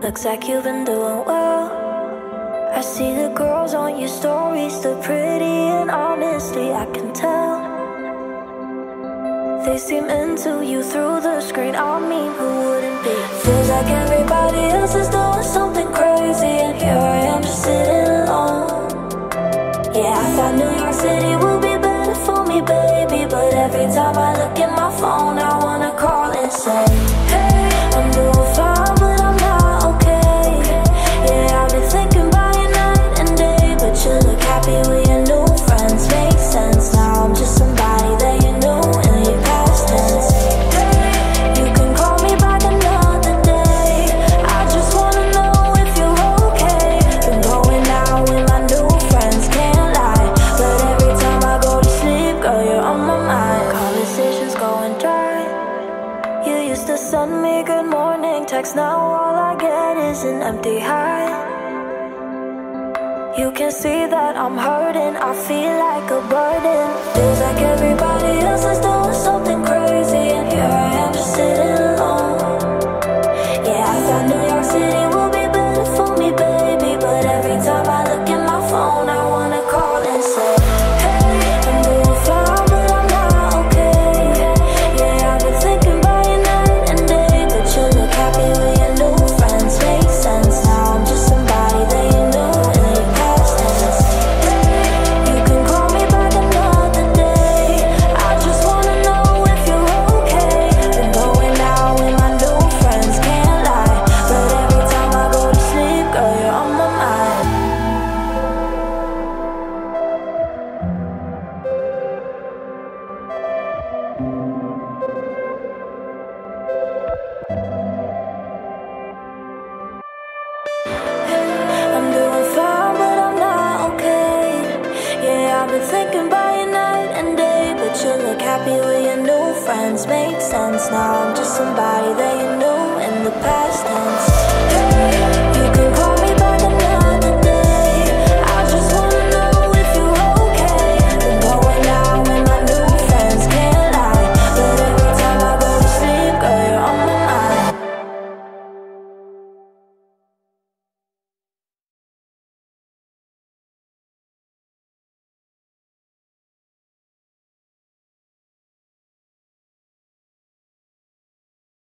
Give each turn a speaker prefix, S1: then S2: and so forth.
S1: Looks like you've been doing well. I see the girls on your stories, they're pretty, and honestly, I can tell. They seem into you through the screen. I mean, who wouldn't be? Feels like everybody else is doing something crazy, and here I am just sitting alone. Yeah, I thought New York City would be send me good morning text, now all I get is an empty hi. You can see that I'm hurting, I feel like a burden. Feels like everybody else is doing something crazy, and here I am just sitting alone. Yeah, I thought New York City would be better for me, baby. But every time I look at my phone, I wanna call and say, things make sense. Now I'm just somebody that you know in the past tense. Hey.